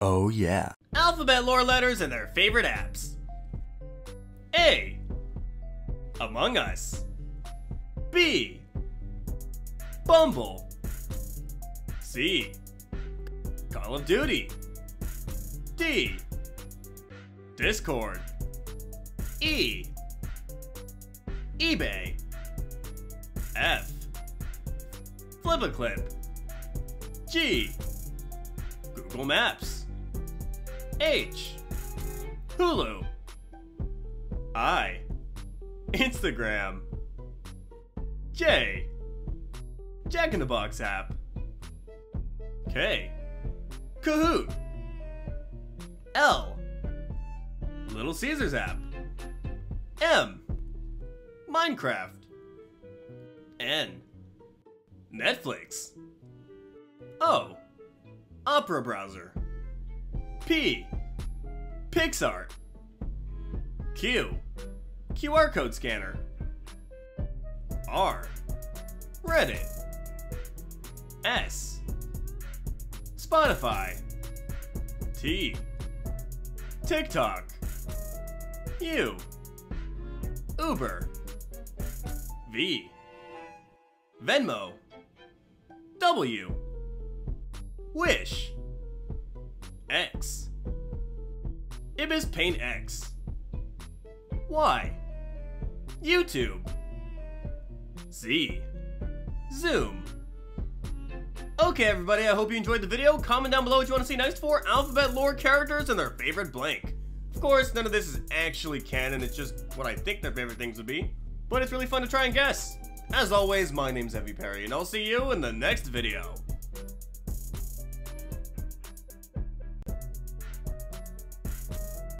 Oh yeah. Alphabet lore letters and their favorite apps. A. Among Us. B. Bumble. C. Call of Duty. D. Discord. E. eBay. F. Flip a clip. G. Google Maps. H. Hulu. I. Instagram. J. Jack in the Box app. K. Kahoot. L. Little Caesars app. M. Minecraft. N. Netflix. O. Opera browser. P. PicsArt. Q. QR code scanner. R. Reddit. S. Spotify. T. TikTok. U. Uber. V. Venmo. W. Wish. X. Ibis Paint X. Y. YouTube. Z. Zoom. Okay everybody, I hope you enjoyed the video. Comment down below what you want to see next for alphabet lore characters and their favorite blank. Of course, none of this is actually canon, it's just what I think their favorite things would be. But it's really fun to try and guess. As always, my name's MVPerry, and I'll see you in the next video.